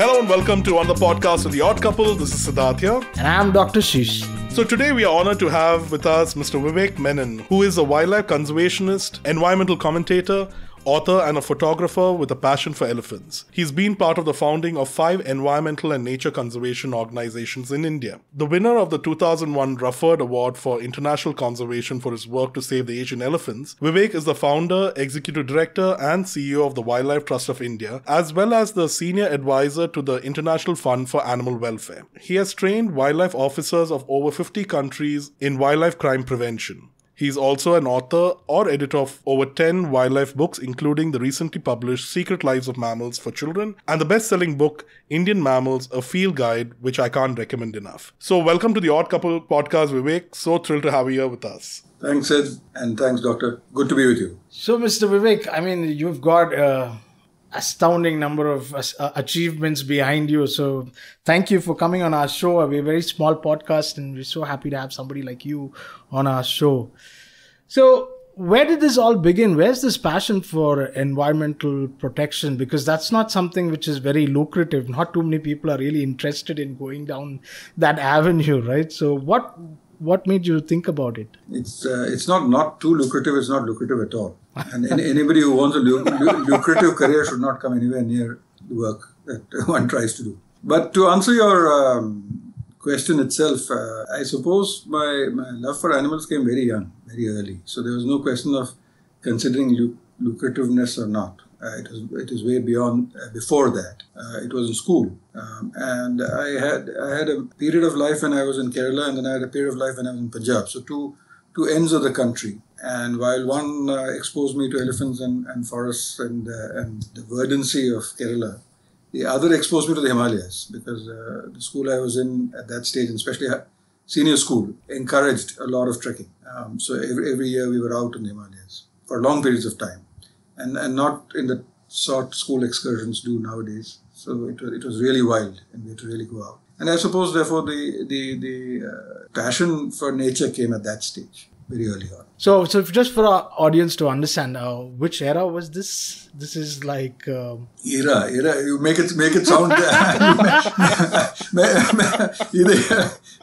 Hello and welcome to On the Podcast of the Odd Couple. This is Siddharth here. And I'm Dr. Sheesh. So today we are honored to have with us Mr. Vivek Menon, who is a wildlife conservationist, environmental commentator, author, and a photographer with a passion for elephants. He's been part of the founding of five environmental and nature conservation organizations in India. The winner of the 2001 Rufford Award for International Conservation for his work to save the Asian elephants, Vivek is the founder, executive director, and CEO of the Wildlife Trust of India, as well as the senior advisor to the International Fund for Animal Welfare. He has trained wildlife officers of over 50 countries in wildlife crime prevention. He's also an author or editor of over 10 wildlife books, including the recently published Secret Lives of Mammals for Children and the best selling book, Indian Mammals A Field Guide, which I can't recommend enough. So, welcome to the Odd Couple podcast, Vivek. So thrilled to have you here with us. Thanks, Ed, and thanks, Doctor. Good to be with you. So, Mr. Vivek, I mean, you've got. Uh astounding number of uh, achievements behind you. So thank you for coming on our show. We're a very small podcast and we're so happy to have somebody like you on our show. So where did this all begin? Where's this passion for environmental protection? Because that's not something which is very lucrative. Not too many people are really interested in going down that avenue, right? So what what made you think about it? It's uh, it's not not too lucrative. It's not lucrative at all. And anybody who wants a lucrative career should not come anywhere near the work that one tries to do. But to answer your um, question itself, uh, I suppose my, my love for animals came very young, very early. So there was no question of considering lucrativeness or not. Uh, it was it was way beyond uh, before that. Uh, it was in school, um, and I had I had a period of life when I was in Kerala, and then I had a period of life when I was in Punjab. So two two ends of the country. And while one uh, exposed me to elephants and, and forests and uh, and the verdancy of Kerala, the other exposed me to the Himalayas because uh, the school I was in at that stage, and especially senior school, encouraged a lot of trekking. Um, so every, every year we were out in the Himalayas for long periods of time and, and not in the sort school excursions do nowadays. So it was, it was really wild and we had to really go out. And I suppose, therefore, the, the, the uh, passion for nature came at that stage, very early on. So, so just for our audience to understand, uh, which era was this? This is like uh... era, era. You make it make it sound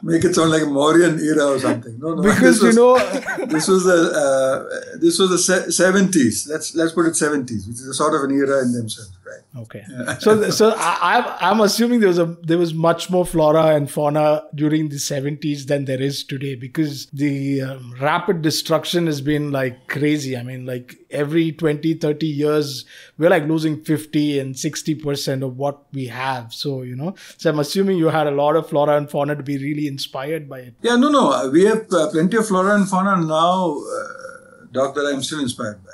make it sound like a Mauryan era or something. No, no. Because was, you know, this was the uh, this was the seventies. Let's let's put it seventies, which is a sort of an era in themselves. Right? Okay. so so I, I'm assuming there was a there was much more flora and fauna during the 70s than there is today because the um, rapid destruction has been like crazy. I mean, like every 20, 30 years, we're like losing 50 and 60% of what we have. So, you know, so I'm assuming you had a lot of flora and fauna to be really inspired by it. Yeah, no, no. We have uh, plenty of flora and fauna now, uh, Doc, that I'm still inspired by.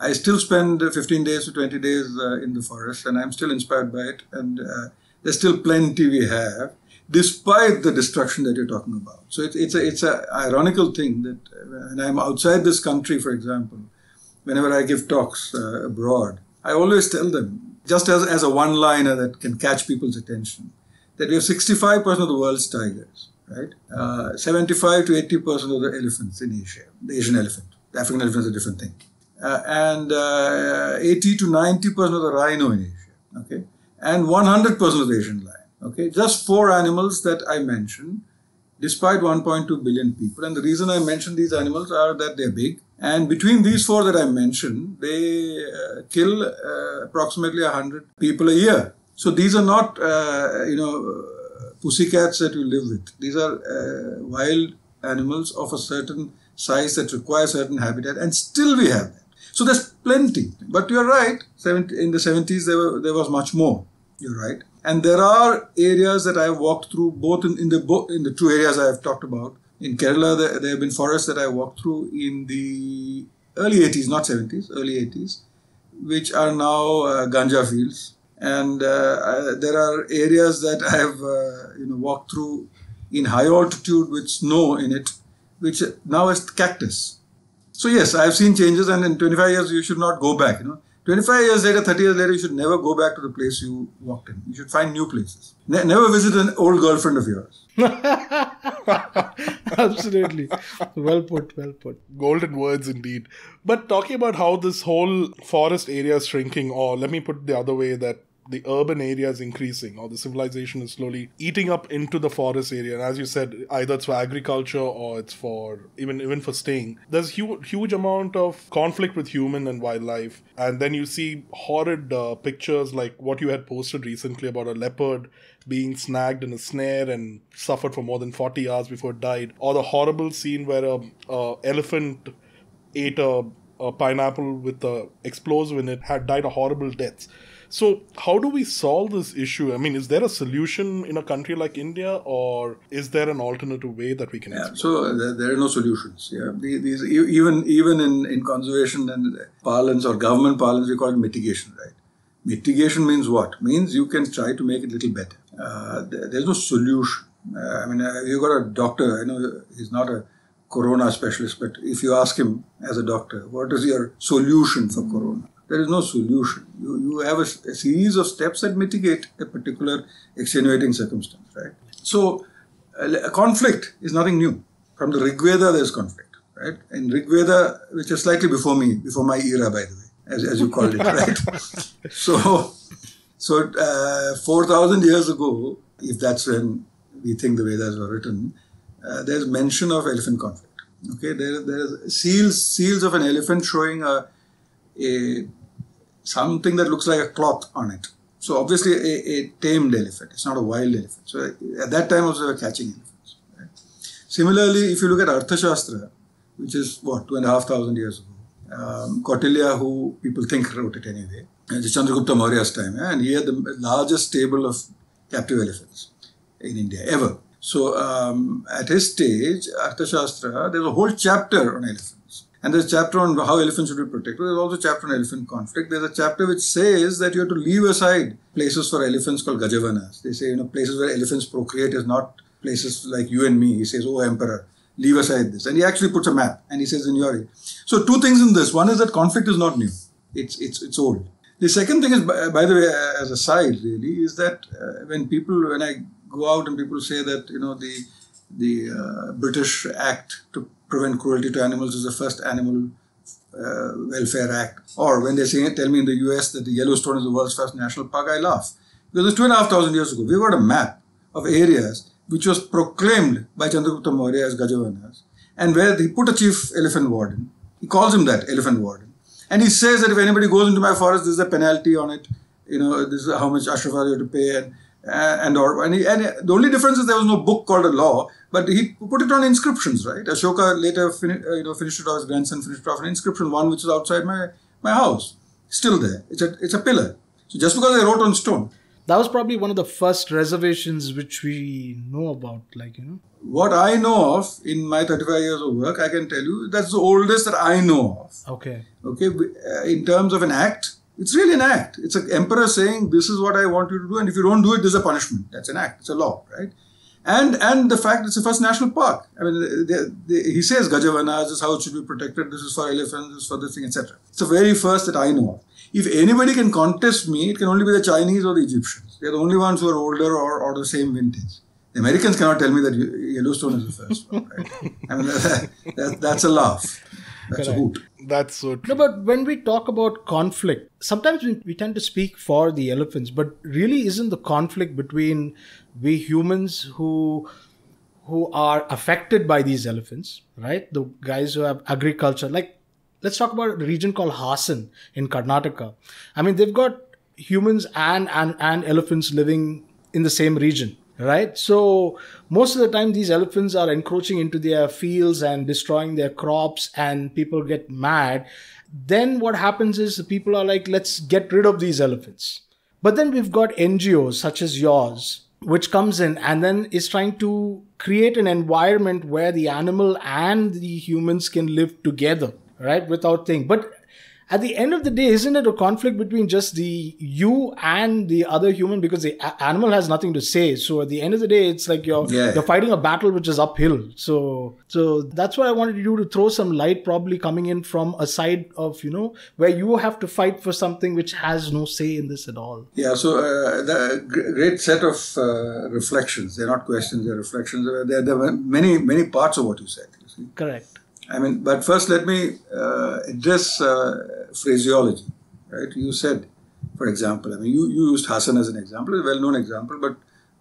I still spend 15 days to 20 days uh, in the forest and I'm still inspired by it. And uh, there's still plenty we have, despite the destruction that you're talking about. So it's, it's, a, it's a ironical thing that uh, when I'm outside this country, for example, whenever I give talks uh, abroad, I always tell them, just as, as a one liner that can catch people's attention, that we have 65% of the world's tigers, right? Uh, 75 to 80% of the elephants in Asia, the Asian elephant. The African elephant is a different thing uh, and uh, 80 to 90 percent of the rhino in Asia, okay, and 100 percent of the Asian lion, okay. Just four animals that I mentioned, despite 1.2 billion people. And the reason I mention these animals are that they're big, and between these four that I mentioned, they uh, kill uh, approximately 100 people a year. So these are not, uh, you know, pussycats that you live with. These are uh, wild animals of a certain size that require certain habitat, and still we have them. So there's plenty. But you're right, in the 70s there, were, there was much more. You're right. And there are areas that I have walked through, both in, in, the, in the two areas I have talked about. In Kerala, there, there have been forests that I walked through in the early 80s, not 70s, early 80s, which are now uh, ganja fields. And uh, there are areas that I have uh, you know, walked through in high altitude with snow in it, which now is cactus. So yes, I've seen changes, and in 25 years you should not go back. You know, 25 years later, 30 years later, you should never go back to the place you walked in. You should find new places. Ne- never visit an old girlfriend of yours. Absolutely. Well put, well put. Golden words indeed. But talking about how this whole forest area is shrinking, or let me put it the other way that the urban area is increasing or the civilization is slowly eating up into the forest area. And as you said, either it's for agriculture or it's for even even for staying. There's huge huge amount of conflict with human and wildlife, and then you see horrid uh, pictures like what you had posted recently about a leopard being snagged in a snare and suffered for more than 40 hours before it died, or the horrible scene where a, a elephant ate a, a pineapple with the explosive in it, had died a horrible deaths. So, how do we solve this issue? I mean, is there a solution in a country like India, or is there an alternative way that we can? Yeah, so uh, there, there, are no solutions. Yeah, these, even even in, in conservation and parlance or government parlance, we call it mitigation, right? Mitigation means what? Means you can try to make it a little better. Uh, there's no solution. Uh, I mean, uh, you got a doctor. I know he's not a corona specialist, but if you ask him as a doctor, what is your solution for corona? There is no solution. You, you have a, a series of steps that mitigate a particular extenuating circumstance, right? So, a, conflict is nothing new. From the Rig Veda, there's conflict, right? In Rig Veda, which is slightly before me, before my era, by the way, as, as you called it, right? so, so uh, 4,000 years ago, if that's when we think the Vedas were written, uh, there's mention of elephant conflict. Okay, there there's seals seals of an elephant showing a, a something that looks like a cloth on it. So obviously a, a tamed elephant. It's not a wild elephant. So at that time also they were catching elephants. Right? Similarly, if you look at Arthashastra, which is what two and a half thousand years ago, um, Kautilya, who people think wrote it anyway, it's Chandragupta Maurya's time, and he had the largest stable of captive elephants in India ever. So um, at his stage, Arthashastra, there's a whole chapter on elephants. And there's a chapter on how elephants should be protected. There's also a chapter on elephant conflict. There's a chapter which says that you have to leave aside places for elephants called Gajavanas. They say, you know, places where elephants procreate is not places like you and me. He says, oh, emperor, leave aside this. And he actually puts a map and he says, in your So two things in this. One is that conflict is not new. It's, it's, it's old. The second thing is, by, by the way, as a side really, is that uh, when people, when I go out and people say that you know the the uh, British Act to prevent cruelty to animals is the first animal uh, welfare act, or when they say tell me in the U.S. that the Yellowstone is the world's first national park, I laugh because it's two and a half thousand years ago. We got a map of areas which was proclaimed by Chandragupta Maurya as Gajavanas, and where he put a chief elephant warden. He calls him that elephant warden, and he says that if anybody goes into my forest, there's a penalty on it. You know, this is how much ashrafal you have to pay, and and or and, he, and, the only difference is there was no book called a law, but he put it on inscriptions, right? Ashoka later uh, you know finished it off. His grandson finished it off an inscription, one which is outside my my house, still there. It's a it's a pillar. So just because they wrote on stone. That was probably one of the first reservations which we know about, like you know. What I know of in my 35 years of work, I can tell you that's the oldest that I know of. Okay. Okay. Uh, in terms of an act, it's really an act. It's an emperor saying, "This is what I want you to do, and if you don't do it, there's a punishment." That's an act. It's a law, right? And and the fact it's the first national park. I mean, they, they, he says is how it should be protected. This is for elephants. This is for this thing, etc. It's the very first that I know of. If anybody can contest me, it can only be the Chinese or the Egyptians. They're the only ones who are older or, or the same vintage. The Americans cannot tell me that Yellowstone is the first one, right? I mean, that, that, that's a laugh. That's Correct. a hoot. That's so true. No, but when we talk about conflict, sometimes we, we tend to speak for the elephants, but really isn't the conflict between we humans who who are affected by these elephants, right? The guys who have agriculture, like let's talk about a region called Hassan in Karnataka. I mean, they've got humans and and, and elephants living in the same region right? So most of the time these elephants are encroaching into their fields and destroying their crops and people get mad. Then what happens is the people are like let's get rid of these elephants. But then we've got ngos such as yours which comes in and then is trying to create an environment where the animal and the humans can live together right without thing. But at the end of the day, isn't it a conflict between just the you and the other human because the a- animal has nothing to say? So at the end of the day, it's like you're yeah. you're fighting a battle which is uphill. So so that's what I wanted you to throw some light, probably coming in from a side of you know where you have to fight for something which has no say in this at all. Yeah. So uh, the great set of uh, reflections. They're not questions. They're reflections. There, there are many many parts of what you said. You Correct. I mean, but first let me uh, address uh, phraseology. Right? You said For example, I mean, you, you used Hassan as an example, a well known example, but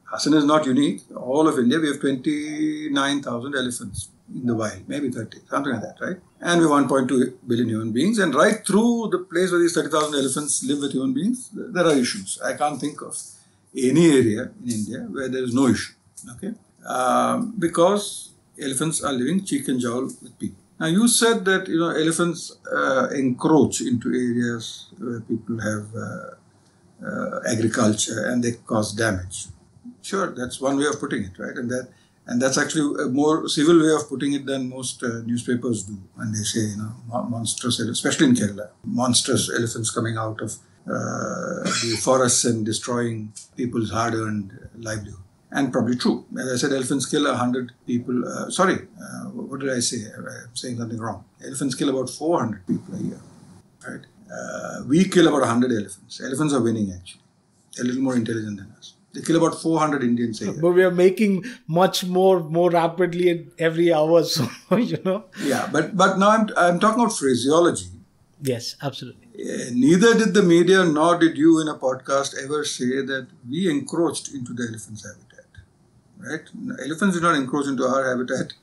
Hassan is not unique. All of India, we have 29,000 elephants in the wild, maybe 30, something like that, right? And we have 1.2 billion human beings. And right through the place where these 30,000 elephants live with human beings, there are issues. I can't think of any area in India where there is no issue, okay? Um, because elephants are living cheek and jowl with people. Now you said that you know elephants uh, encroach into areas where people have uh, uh, agriculture and they cause damage. Sure, that's one way of putting it, right? And that and that's actually a more civil way of putting it than most uh, newspapers do. And they say, you know, monstrous, especially in Kerala, monstrous elephants coming out of uh, the forests and destroying people's hard-earned livelihood and probably true. As I said, elephants kill 100 people. Uh, sorry, uh, what did I say? I'm saying something wrong. Elephants kill about 400 people a year. Right? Uh, we kill about 100 elephants. Elephants are winning, actually. They're a little more intelligent than us. They kill about 400 Indians a year. But we are making much more more rapidly every hour, so you know. Yeah, but but now I'm I'm talking about phraseology. Yes, absolutely. Uh, neither did the media nor did you in a podcast ever say that we encroached into the elephant's habitat right? Elephants did not encroach into our habitat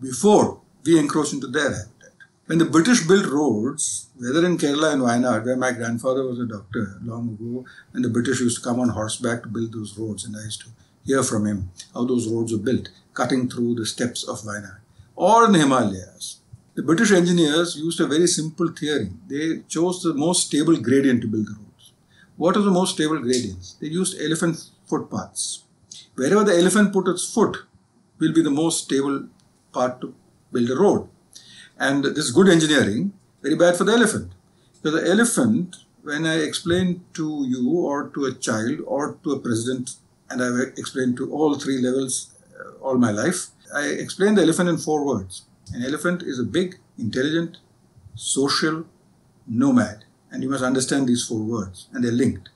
before we encroached into their habitat. When the British built roads, whether in Kerala and Wayanad, where my grandfather was a doctor long ago, and the British used to come on horseback to build those roads, and I used to hear from him how those roads were built, cutting through the steppes of Wayanad, or in the Himalayas. The British engineers used a very simple theory. They chose the most stable gradient to build the roads. What are the most stable gradients? They used elephant footpaths wherever the elephant put its foot will be the most stable part to build a road. And this is good engineering, very bad for the elephant. So the elephant, when I explain to you or to a child or to a president, and I've explained to all three levels uh, all my life, I explain the elephant in four words. An elephant is a big, intelligent, social nomad. And you must understand these four words, and they're linked.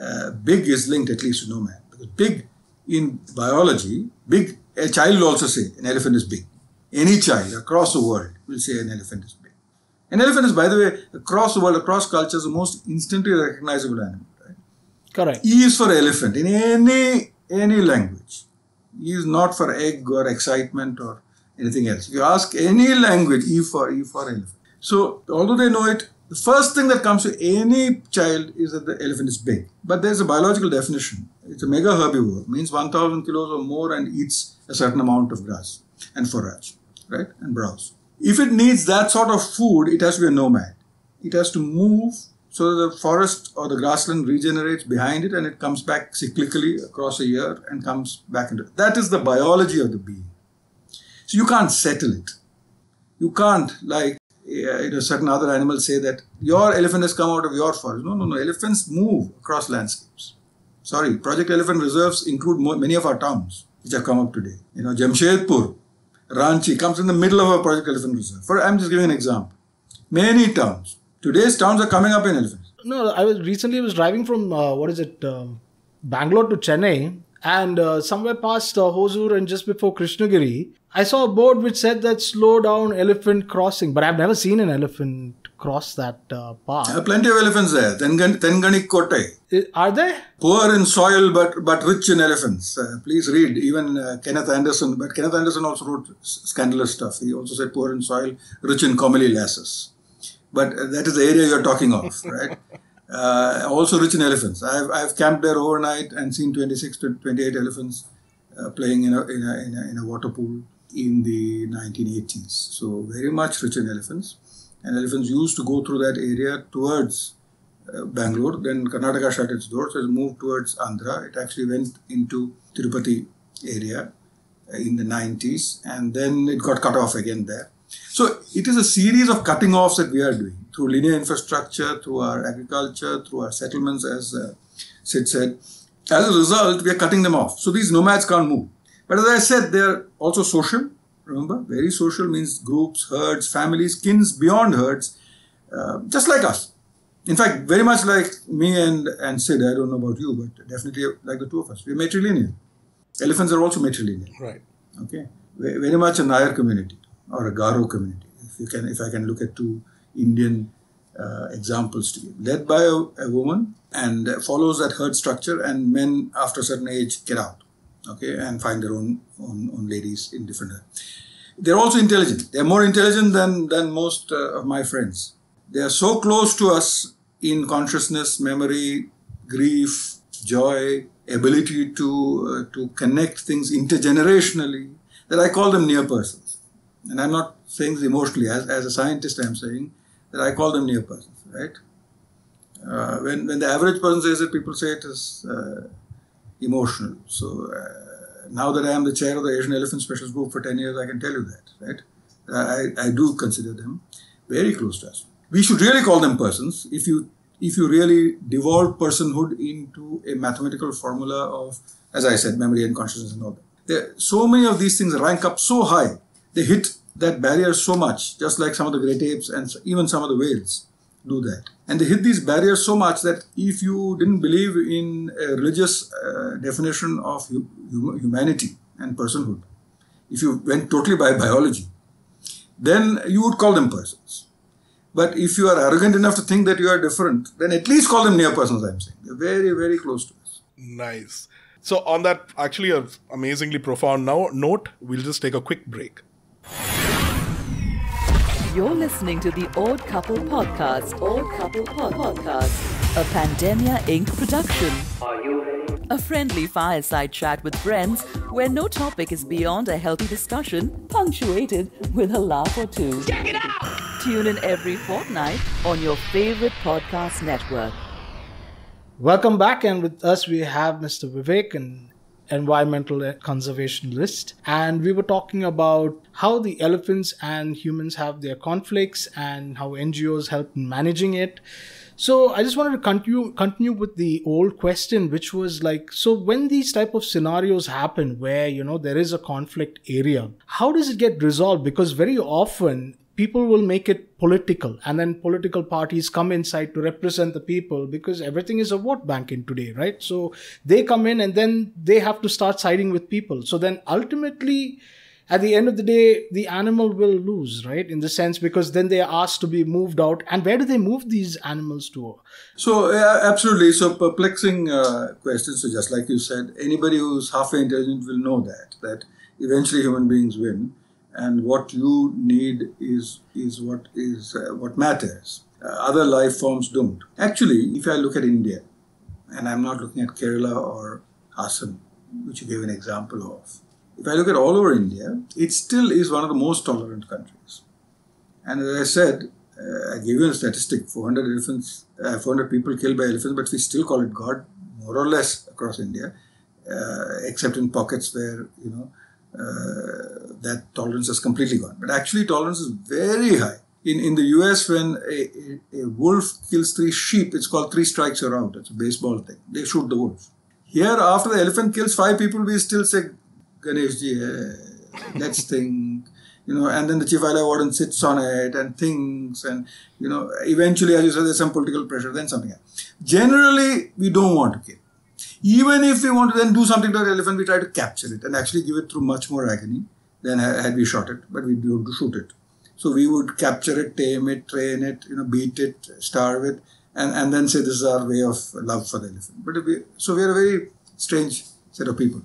Uh, big is linked at least to nomad. Because big in biology, big, a child will also say an elephant is big. Any child across the world will say an elephant is big. An elephant is, by the way, across the world, across cultures, the most instantly recognizable animal. Right? Correct. E is for elephant in any any language. E is not for egg or excitement or anything else. You ask any language, E for E for elephant. So although they know it, the first thing that comes to any child is that the elephant is big. But there's a biological definition. It's a mega herbivore, means 1000 kilos or more and eats a certain amount of grass and forage, right? And browse. If it needs that sort of food, it has to be a nomad. It has to move so the forest or the grassland regenerates behind it and it comes back cyclically across a year and comes back into it. That is the biology of the being. So you can't settle it. You can't like you know, certain other animals say that your elephant has come out of your forest. No, no, no. Elephants move across landscapes. Sorry, Project Elephant reserves include many of our towns which have come up today. You know, Jamshedpur, Ranchi comes in the middle of a Project Elephant Reserve. For I'm just giving an example. Many towns. Today's towns are coming up in elephants. No, I was recently was driving from uh, what is it, um, Bangalore to Chennai, and uh, somewhere past uh, Hosur and just before Krishnagiri, I saw a board which said that slow down elephant crossing, but I've never seen an elephant cross that uh, path. There are plenty of elephants there. Tengan, Tengani Kotte. Are they? Poor in soil but but rich in elephants. Uh, please read. Even uh, Kenneth Anderson, but Kenneth Anderson also wrote scandalous stuff. He also said poor in soil, rich in comely lasses. But uh, that is the area you're talking of, right? Uh, also rich in elephants. I've, I've camped there overnight and seen 26 to 28 elephants uh, playing in a, in, a, in, a, in a water pool in the 1980s. So very much rich in elephants. And elephants used to go through that area towards uh, Bangalore. Then Karnataka shut its doors, it moved towards Andhra. It actually went into Tirupati area uh, in the 90s and then it got cut off again there. So it is a series of cutting offs that we are doing through linear infrastructure, through our agriculture, through our settlements, as uh, Sid said. As a result, we are cutting them off. So these nomads can't move. But as I said, they are also social. Remember, very social means groups, herds, families, kins beyond herds, uh, just like us. In fact, very much like me and, and Sid, I don't know about you, but definitely like the two of us. We're matrilineal. Elephants are also matrilineal. Right. Okay. Very much a Nair community or a Garo community. If you can, if I can look at two Indian uh, examples to give. Led by a, a woman and follows that herd structure, and men after a certain age get out, okay, and find their own own, own ladies in different. They're also intelligent. They're more intelligent than than most uh, of my friends. They are so close to us in consciousness, memory, grief, joy, ability to uh, to connect things intergenerationally that I call them near persons. And I'm not saying this emotionally. As, as a scientist, I'm saying I call them near persons, right? Uh, when, when the average person says it, people say it is uh, emotional. So uh, now that I am the chair of the Asian Elephant Specialist Group for 10 years, I can tell you that, right? I, I do consider them very close to us. We should really call them persons. If you if you really devolve personhood into a mathematical formula of, as I said, memory and consciousness and all that. There, so many of these things rank up so high, they hit that barrier so much, just like some of the great apes and even some of the whales do that. And they hit these barriers so much that if you didn't believe in a religious uh, definition of hum- humanity and personhood, if you went totally by biology, then you would call them persons. But if you are arrogant enough to think that you are different, then at least call them near persons, I'm saying. They're very, very close to us. Nice. So, on that actually amazingly profound now, note, we'll just take a quick break. You're listening to the Odd Couple Podcast. Odd Couple Pod- Podcast. A Pandemia Inc. production. Are you ready? A friendly fireside chat with friends where no topic is beyond a healthy discussion, punctuated with a laugh or two. Check it out! Tune in every fortnight on your favorite podcast network. Welcome back, and with us we have Mr. Vivek, an environmental conservationist, and we were talking about how the elephants and humans have their conflicts and how NGOs help in managing it. So I just wanted to continue continue with the old question, which was like, so when these type of scenarios happen where you know there is a conflict area, how does it get resolved? Because very often people will make it political and then political parties come inside to represent the people because everything is a vote bank in today right? So they come in and then they have to start siding with people. So then ultimately at the end of the day the animal will lose right? In the sense because then they are asked to be moved out. And where do they move these animals to? So uh, absolutely. So perplexing uh, questions so just like you said anybody who's halfway intelligent will know that that eventually human beings win and what you need is is what is uh, what matters. Uh, other life forms don't. Actually, if I look at India, and I'm not looking at Kerala or Assam, which you gave an example of. If I look at all over India, it still is one of the most tolerant countries. And as I said, uh, I gave you a statistic: 400 elephants, uh, 400 people killed by elephants, but we still call it God, more or less across India, uh, except in pockets where you know uh, that tolerance has completely gone. But actually, tolerance is very high. In, in the US, when a, a, a, wolf kills three sheep, it's called three strikes you're out. It's a baseball thing. They shoot the wolf. Here, after the elephant kills five people, we still say, Ganeshji, hey, let's think. You know, and then the chief wildlife warden sits on it and thinks, and you know, eventually, as you said, there's some political pressure, then something else. Generally, we don't want to kill. Even if we want to then do something to the elephant, we try to capture it and actually give it through much more agony than had we shot it, but we don't shoot it. So we would capture it, tame it, train it, you know, beat it, starve it, and, and then say this is our way of love for the elephant. But so we are a very strange set of people.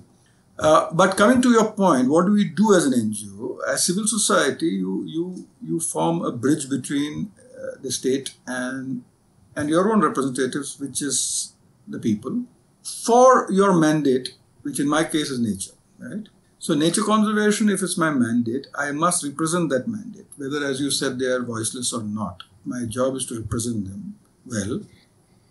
Uh, but coming to your point, what do we do as an NGO? As civil society, you you you form a bridge between uh, the state and and your own representatives, which is the people, for your mandate, which in my case is nature, right? So, nature conservation, if it's my mandate, I must represent that mandate, whether, as you said, they are voiceless or not. My job is to represent them well,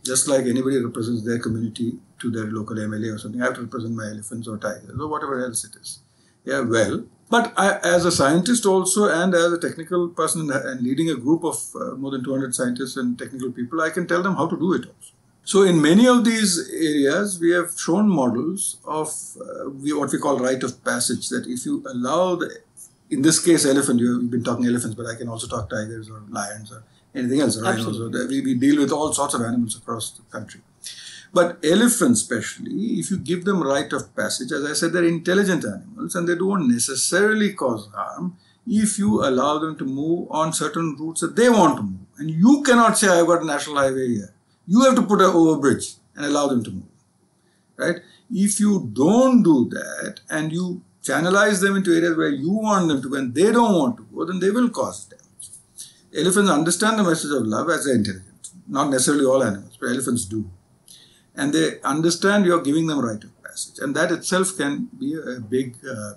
just like anybody represents their community to their local MLA or something. I have to represent my elephants or tigers or whatever else it is. Yeah, well, but I, as a scientist also and as a technical person and leading a group of uh, more than 200 scientists and technical people, I can tell them how to do it also. So, in many of these areas, we have shown models of uh, what we call rite of passage. That if you allow the, in this case, elephant, you've been talking elephants, but I can also talk tigers or lions or anything else, rhinos. We, we deal with all sorts of animals across the country. But elephants, especially, if you give them rite of passage, as I said, they're intelligent animals and they don't necessarily cause harm. if you allow them to move on certain routes that they want to move. And you cannot say, I've got a national highway here. You have to put an overbridge and allow them to move. Right? If you don't do that and you channelize them into areas where you want them to go and they don't want to go, then they will cause damage. Elephants understand the message of love as they're intelligent. Not necessarily all animals, but elephants do. And they understand you're giving them right of passage. And that itself can be a big uh,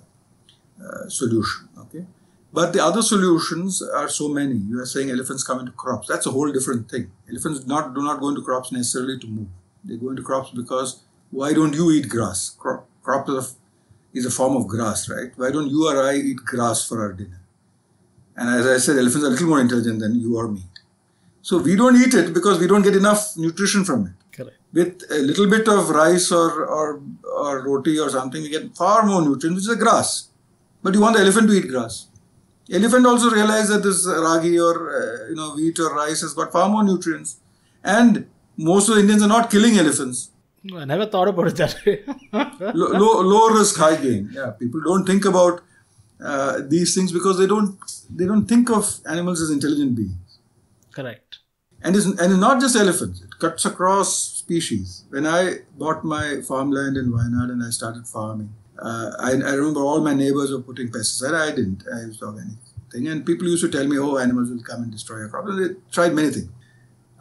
uh, solution. Okay. But the other solutions are so many. You are saying elephants come into crops. That's a whole different thing. Elephants do not, do not go into crops necessarily to move. They go into crops because why don't you eat grass? Crop, crop is a, is a form of grass, right? Why don't you or I eat grass for our dinner? And as I said, elephants are a little more intelligent than you or me. So we don't eat it because we don't get enough nutrition from it. Correct. With a little bit of rice or, or, or roti or something, we get far more nutrients, which is the grass. But you want the elephant to eat grass. Elephant also realized that this ragi or uh, you know wheat or rice has got far more nutrients, and most of the Indians are not killing elephants. I never thought about it that way. low, low, low risk, high gain. Yeah, people don't think about uh, these things because they don't they don't think of animals as intelligent beings. Correct. And it's, and it's not just elephants; it cuts across species. When I bought my farmland in Wayanad and I started farming, uh, I, I, remember all my neighbors were putting pesticide. I didn't. I used organic thing, and people used to tell me, "Oh, animals will come and destroy your crop." And they tried many things.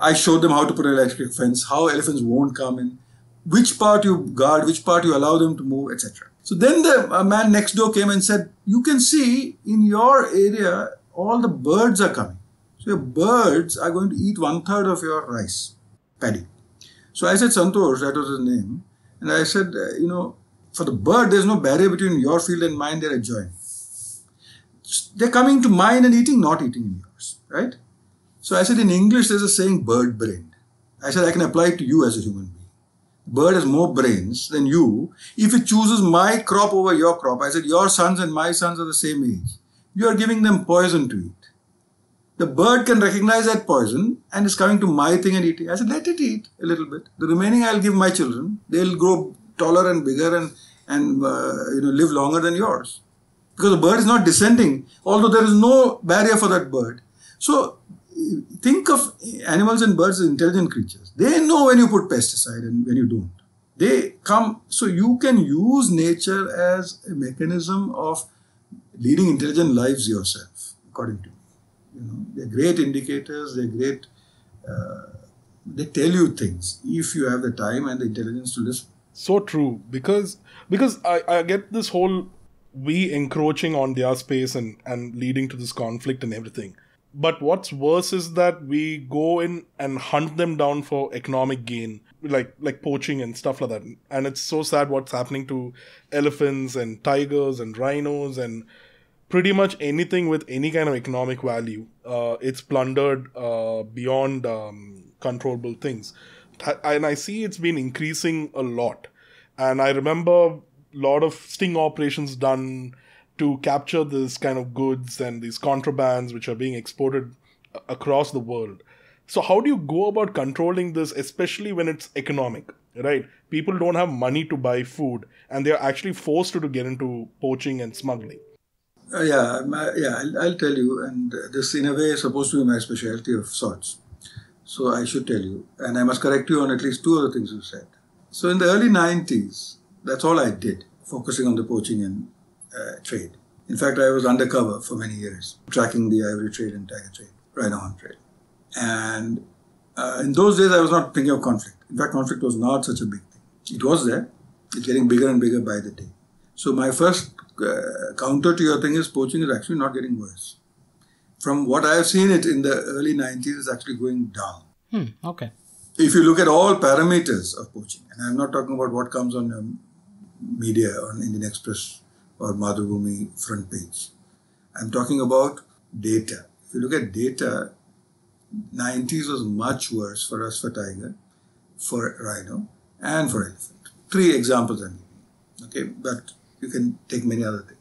I showed them how to put an electric fence, how elephants won't come in, which part you guard, which part you allow them to move, etc. So then the man next door came and said, You can see in your area all the birds are coming. So your birds are going to eat one third of your rice, paddy. So I said, Santosh, that was his name. And I said, uh, You know, for the bird, there's no barrier between your field and mine, they're adjoining. They're coming to mine and eating, not eating in yours, right? So I said, in English, there's a saying, bird brain. I said, I can apply it to you as a human being bird has more brains than you if it chooses my crop over your crop. I said, Your sons and my sons are the same age. You are giving them poison to eat. The bird can recognize that poison and is coming to my thing and eating. I said, Let it eat a little bit. The remaining I'll give my children. They'll grow taller and bigger and, and uh, you know, live longer than yours. Because the bird is not descending, although there is no barrier for that bird. So think of animals and birds as intelligent creatures. They know when you put pesticide and when you don't. They come, so you can use nature as a mechanism of leading intelligent lives yourself, according to me. You know, they're great indicators, they're great, uh, they tell you things if you have the time and the intelligence to listen. So true, because because I, I get this whole we encroaching on their space and, and leading to this conflict and everything. But what's worse is that we go in and hunt them down for economic gain like like poaching and stuff like that. And it's so sad what's happening to elephants and tigers and rhinos and pretty much anything with any kind of economic value. Uh, it's plundered uh, beyond um, controllable things and i see it's been increasing a lot and i remember a lot of sting operations done to capture this kind of goods and these contrabands which are being exported across the world. So, how do you go about controlling this, especially when it's economic, right? People don't have money to buy food and they're actually forced to, to get into poaching and smuggling. Uh, yeah, my, yeah, I'll, I'll, tell you, and this in a way is supposed to be my specialty of sorts. So I should tell you, and I must correct you on at least two other things you said. So in the early 90s, that's all I did, focusing on the poaching and uh, trade. In fact, I was undercover for many years, tracking the ivory trade and tiger trade, rhino hunt trade. And uh, in those days, I was not thinking of conflict. In fact, conflict was not such a big thing. It was there. It's getting bigger and bigger by the day. So my first uh, counter to your thing is poaching is actually not getting worse. From what I have seen it in the early 90s, is actually going down. Hmm, okay. If you look at all parameters of poaching, and I'm not talking about what comes on um, media, on Indian Express or Mathrubhumi front page. I'm talking about data. If you look at data, 90s was much worse for us for tiger, for rhino, and for elephant. Three examples I'm giving. Okay, but you can take many other things.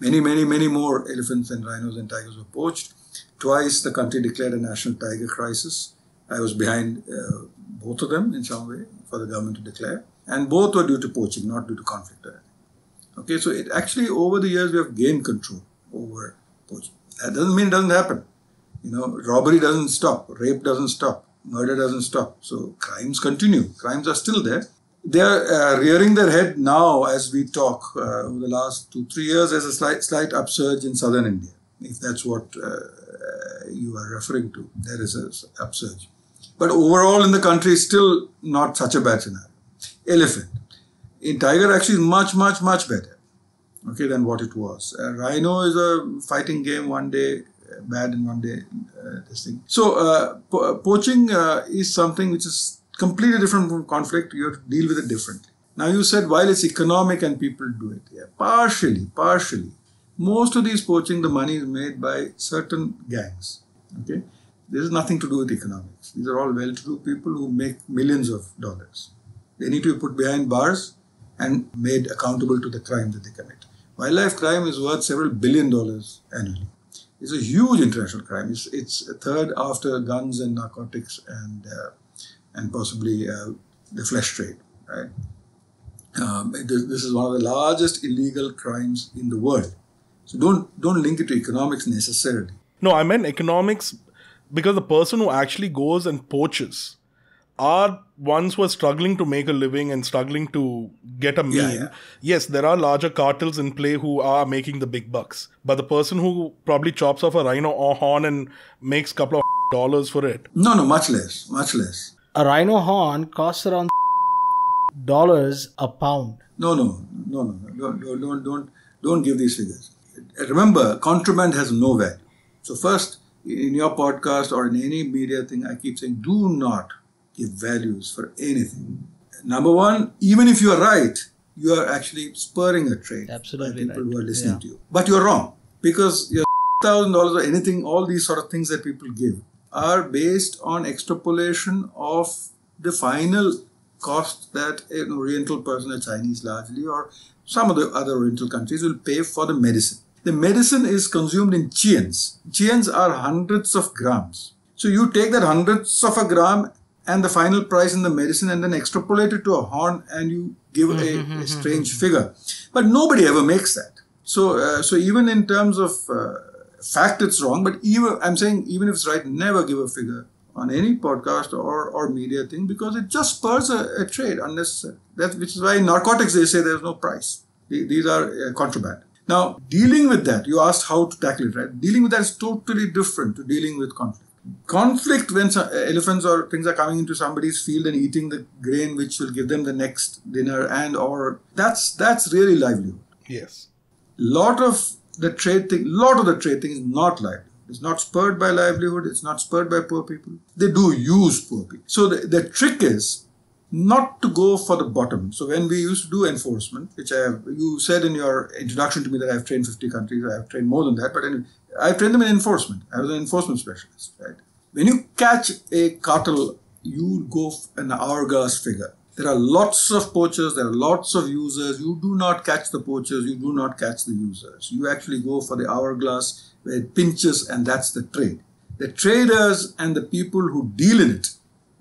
Many, many, many more elephants and rhinos and tigers were poached. Twice the country declared a national tiger crisis. I was behind uh, both of them in some way for the government to declare. And both were due to poaching, not due to conflict. Okay, so it actually over the years we have gained control over poaching. That doesn't mean it doesn't happen. You know, robbery doesn't stop, rape doesn't stop, murder doesn't stop. So crimes continue. Crimes are still there. They are uh, rearing their head now as we talk. Uh, over the last two, three years, there's a slight, slight upsurge in southern India, if that's what uh, you are referring to. There is an upsurge. But overall in the country, still not such a bad scenario. Elephant. In tiger, actually, much, much, much better okay, than what it was. Uh, rhino is a fighting game one day, uh, bad in one day, uh, this thing. So, po- poaching is something which is completely different from conflict. You have to deal with it differently. Now, you said while it's economic and people do it, yeah, partially, partially. Most of these poaching, the money is made by certain gangs. Okay, this is nothing to do with economics. These are all well-to-do people who make millions of dollars. They need to be put behind bars and made accountable to the crime that they commit. Wildlife crime is worth several billion dollars annually. It's a huge international crime. It's, it's a third after guns and narcotics and uh, and possibly uh, the flesh trade. Right. Um, this, this is one of the largest illegal crimes in the world. So don't don't link it to economics necessarily. No, I meant economics because the person who actually goes and poaches are ones who are struggling to make a living and struggling to get a meal. Yeah, yeah. Yes, there are larger cartels in play who are making the big bucks. But the person who probably chops off a rhino or horn and makes a couple of dollars for it. No, no, much less, much less. A rhino horn costs around dollars a pound. No, no, no, no. Don't, don't, don't, don't, give these figures. Remember, contraband has no value. So first, in your podcast or in any media thing, I keep saying, do not give values for anything. Number one, even if you are right, you are actually spurring a trade. Absolutely by people right. who are listening Yeah. to you. But you're wrong because your thousand dollars or anything, all these sort of things that people give are based on extrapolation of the final cost that an Oriental person, a Chinese largely, or some of the other Oriental countries will pay for the medicine. The medicine is consumed in chians. Chians are hundreds of grams. So you take that hundreds of a gram and the final price in the medicine and then extrapolate it to a horn and you give a, a strange figure. But nobody ever makes that. So, uh, so even in terms of uh, fact, it's wrong. But even I'm saying even if it's right, never give a figure on any podcast or, or media thing because it just spurs a, a trade unnecessary. That which is why in narcotics they say there's no price. These are uh, contraband. Now, dealing with that, you asked how to tackle it, right? Dealing with that is totally different to dealing with conflict. Conflict, when so- elephants or things are coming into somebody's field and eating the grain which will give them the next dinner, and or that's that's really livelihood. Yes. Lot of the trade thing, lot of the trade thing is not livelihood. It's not spurred by livelihood. It's not spurred by poor people. They do use poor people. So the, the trick is not to go for the bottom. So when we used to do enforcement, which I have, you said in your introduction to me that I've trained 50 countries. I have trained more than that, but anyway, I've trained them in enforcement. I was an enforcement specialist, right? When you catch a cartel, you go an hourglass figure. There are lots of poachers, there are lots of users. You do not catch the poachers, you do not catch the users. You actually go for the hourglass where it pinches, and that's the trade. The traders and the people who deal in it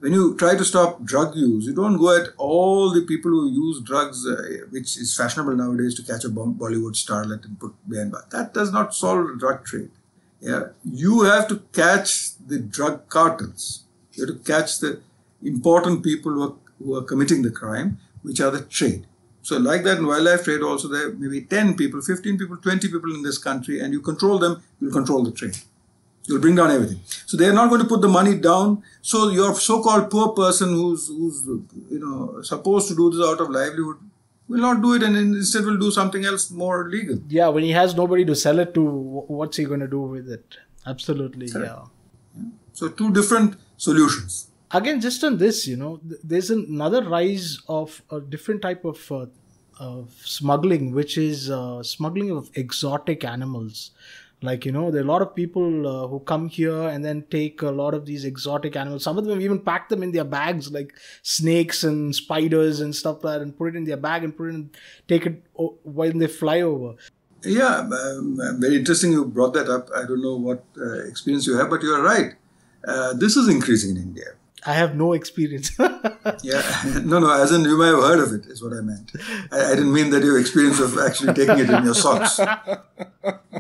when you try to stop drug use, you don't go at all the people who use drugs, uh, which is fashionable nowadays to catch a Bo- Bollywood starlet and put behind bars. That does not solve the drug trade. Yeah, you have to catch the drug cartels. You have to catch the important people who are, who are committing the crime, which are the trade. So, like that in wildlife trade, also there may be 10 people, 15 people, 20 people in this country, and you control them, you'll control the trade. You'll bring down everything. So they're not going to put the money down. So your so-called poor person who's who's you know supposed to do this out of livelihood will not do it, and instead will do something else more legal. Yeah, when he has nobody to sell it to, what's he going to do with it? Absolutely, yeah. So two different solutions. Again, just on this, you know, there's another rise of a different type of uh, of smuggling, which is uh, smuggling of exotic animals. Like, you know, there are a lot of people uh, who come here and then take a lot of these exotic animals. Some of them even pack them in their bags, like snakes and spiders and stuff like that, and put it in their bag and put it in, take it when they fly over. Yeah, um, very interesting. You brought that up. I don't know what uh, experience you have, but you are right. Uh, this is increasing in India. I have no experience. Yeah, no, no. As in, you may have heard of it. Is what I meant. I, I didn't mean that your experience of actually taking it in your socks.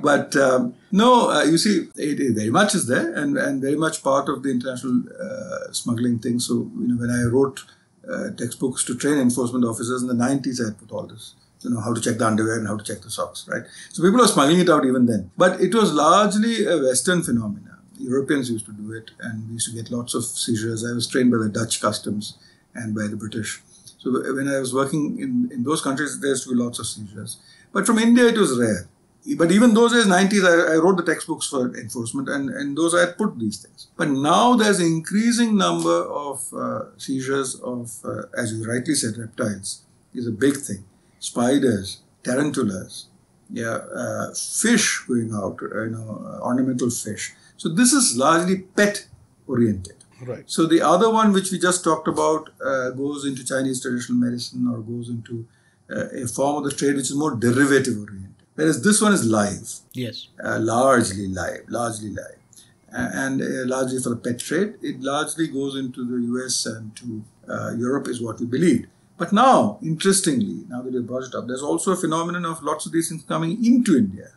but um, no, uh, you see, it, it, very much is there and, and very much part of the international uh, smuggling thing. So, you know, when I wrote uh, textbooks to train enforcement officers in the 90s, I had put all this. You know, how to check the underwear and how to check the socks, right? So people are smuggling it out even then. But it was largely a Western phenomenon. Europeans used to do it, and we used to get lots of seizures. I was trained by the Dutch customs and by the British. So when I was working in, in those countries, there used to be lots of seizures. But from India, it was rare. But even those days, 90s, I, I wrote the textbooks for enforcement, and, and those I had put these things. But now there's an increasing number of uh, seizures of, uh, as you rightly said, reptiles is a big thing. Spiders, tarantulas, yeah, uh, fish going out, you know, ornamental fish. So this is largely pet oriented. Right. So the other one, which we just talked about, uh, goes into Chinese traditional medicine or goes into uh, a form of the trade which is more derivative oriented. Whereas this one is live. Yes. Uh, largely live, largely live. and uh, largely for the pet trade, it largely goes into the US and to uh, Europe, is what we believed. But now, interestingly, now that you brought it up, there's also a phenomenon of lots of these things coming into India,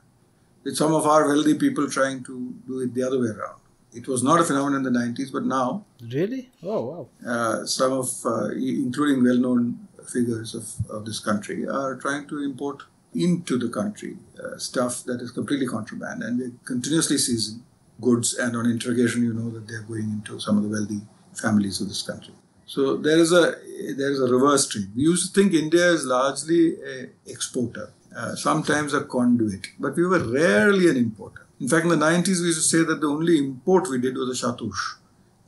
with some of our wealthy people trying to do it the other way around. It was not a phenomenon in the 90s, but now. Really? Oh, wow. Uh, some of, uh, including well known figures of, of this country, are trying to import into the country uh, stuff that is completely contraband. And we're continuously seizing goods, and on interrogation, you know that they're going into some of the wealthy families of this country. So there is a there is a reverse trade. We used to think India is largely a exporter, uh, sometimes a conduit, but we were rarely an importer. In fact, in the 90s, we used to say that the only import we did was a shahtoosh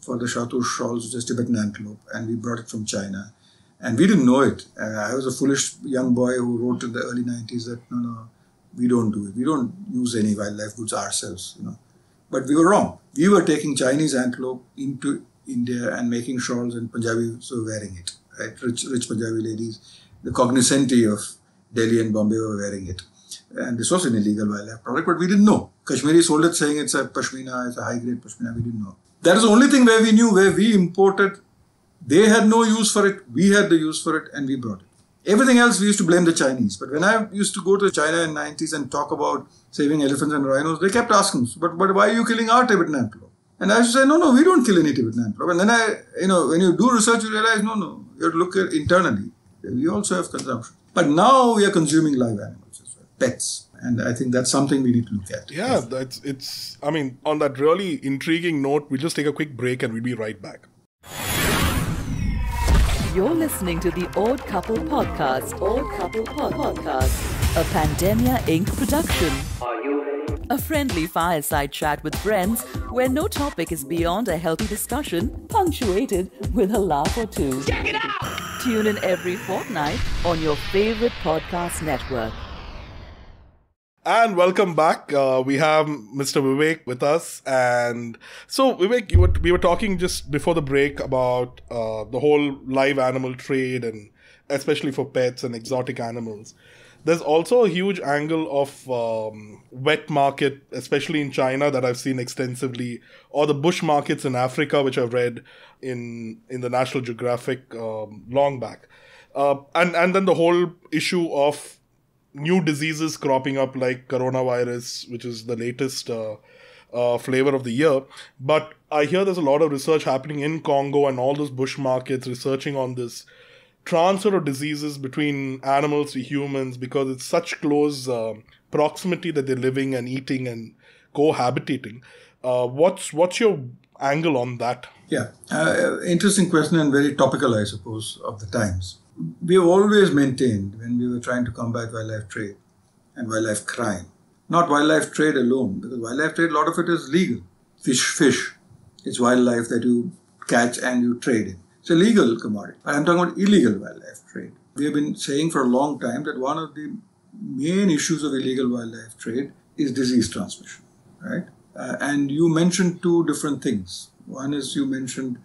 for the shahtoosh shawls, which is Tibetan antelope, and we brought it from China. And we didn't know it. Uh, I was a foolish young boy who wrote in the early 90s that, no, no, we don't do it. We don't use any wildlife goods ourselves, you know. But we were wrong. We were taking Chinese antelope into India and making shawls, and Punjabis were wearing it, right? Rich, rich Punjabi ladies. The cognoscenti of Delhi and Bombay were wearing it and this was an illegal wildlife product, but we didn't know. Kashmiri sold it saying it's a pashmina, it's a high grade pashmina. We didn't know. That is the only thing where we knew where we imported. They had no use for it, we had the use for it, and we brought it. Everything else we used to blame the Chinese. But when I used to go to China in 90s and talk about saving elephants and rhinos, they kept asking, but, but why are you killing our Tibetan antelope? And I used to say, no, no, we don't kill any Tibetan antelope. And then I, you know, when you do research, you realize, no, no, you have to look at internally. We also have consumption. But now we are consuming live animals as well, pets and i think that's something we need to look at yeah that's it's i mean on that really intriguing note we'll just take a quick break and we'll be right back you're listening to the Odd Couple Podcast. Odd Couple Pod- Podcast. A Pandemia Inc. production. Are you ready? A friendly fireside chat with friends where no topic is beyond a healthy discussion, punctuated with a laugh or two. Check it out! Tune in every fortnight on your favorite podcast network. And welcome back. Uh, we have Mr. Vivek with us. And so, Vivek, were, we were talking just before the break about uh, the whole live animal trade and especially for pets and exotic animals. There's also a huge angle of um, wet market, especially in China, that I've seen extensively, or the bush markets in Africa, which I've read in in the National Geographic um, long back, uh, and and then the whole issue of new diseases cropping up like coronavirus, which is the latest uh, uh, flavor of the year. But I hear there's a lot of research happening in Congo and all those bush markets researching on this transfer of diseases between animals to humans because it's such close uh, proximity that they're living and eating and cohabitating. Uh, what's what's your angle on that? Yeah, uh, interesting question and very topical, I suppose, of the times we have always maintained when we were trying to combat wildlife trade and wildlife crime, not wildlife trade alone, because wildlife trade, a lot of it is legal. Fish, fish, it's wildlife that you catch and you trade in. It's a legal commodity. I'm talking about illegal wildlife trade. We have been saying for a long time that one of the main issues of illegal wildlife trade is disease transmission, right? Uh, and you mentioned two different things. One is you mentioned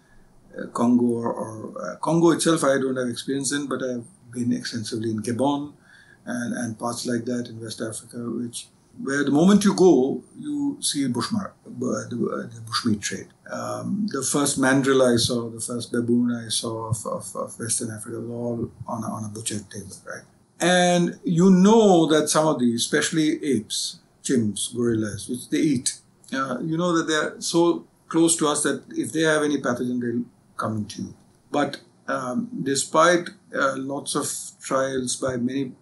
uh, Congo or, or uh, Congo itself, I don't have experience in, but I've been extensively in Gabon and, and parts like that in West Africa, which where the moment you go, you see bushmar, uh, the, the bushmeat trade. Um, the first mandrill I saw, the first baboon I saw of, of, of Western Africa was all on a, on a butcher table, right? And you know that some of these, especially apes, chimps, gorillas, which they eat. Uh, you know that they're so close to us that if they have any pathogen, they'll come into you. But um, despite uh, lots of trials by many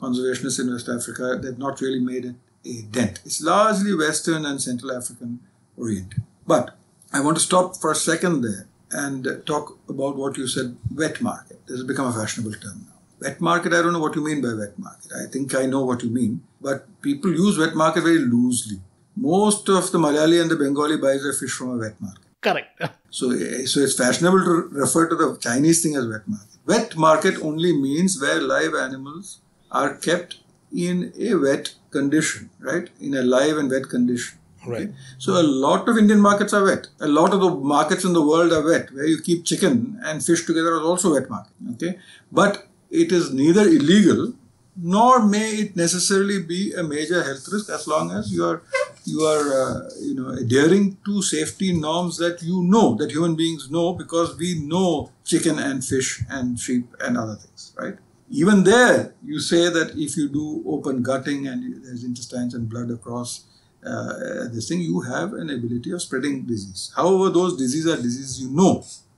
conservationists in West Africa, they've not really made it a dent. It's largely Western and Central African oriented. But I want to stop for a second there and uh, talk about what you said wet market. This has become a fashionable term now. Wet market, I don't know what you mean by wet market. I think I know what you mean. But people use wet market very loosely. Most of the Malayali and the Bengali buys their fish from a wet market. Correct. So, eh, so it's fashionable to refer to the Chinese thing as wet market. Wet market only means where live animals are kept in a wet condition, right? In a live and wet condition. Right. So a lot of Indian markets are wet. A lot of the markets in the world are wet. Where you keep chicken and fish together is also wet market. Okay, but it is neither illegal nor may it necessarily be a major health risk as long as you are you are uh, you know adhering to safety norms that you know that human beings know because we know chicken and fish and sheep and other things right even there you say that if you do open gutting and there's intestines and blood across uh, this thing you have an ability of spreading disease however those diseases are diseases you know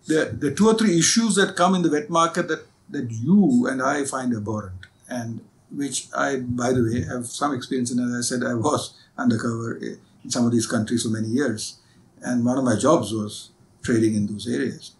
the, the two or three issues that come in the wet market that that you and I find abhorrent and which I, by the way, have some experience in. As I said, I was undercover in some of these countries for many years, and one of my jobs was trading in those areas.